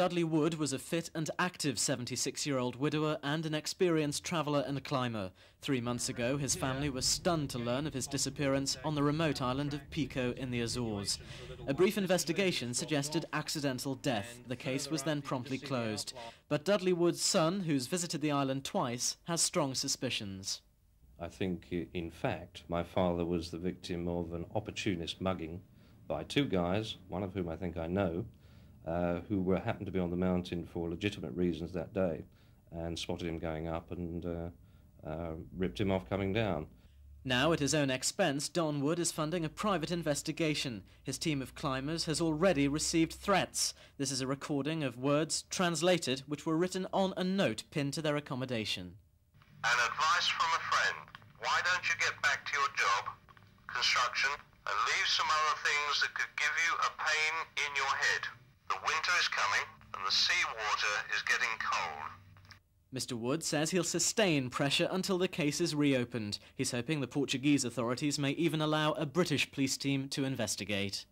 Dudley Wood was a fit and active 76-year-old widower and an experienced traveller and climber. Three months ago, his family was stunned to learn of his disappearance on the remote island of Pico in the Azores. A brief investigation suggested accidental death. The case was then promptly closed. But Dudley Wood's son, who's visited the island twice, has strong suspicions. I think, in fact, my father was the victim of an opportunist mugging by two guys, one of whom I think I know, uh, who were, happened to be on the mountain for legitimate reasons that day and spotted him going up and uh, uh, ripped him off coming down. Now, at his own expense, Don Wood is funding a private investigation. His team of climbers has already received threats. This is a recording of words translated which were written on a note pinned to their accommodation. An advice from a friend. Why don't you get back to your job, construction, and leave some other things that could give you a pain in your head? Winter is coming and the sea water is getting cold. Mr Wood says he'll sustain pressure until the case is reopened. He's hoping the Portuguese authorities may even allow a British police team to investigate.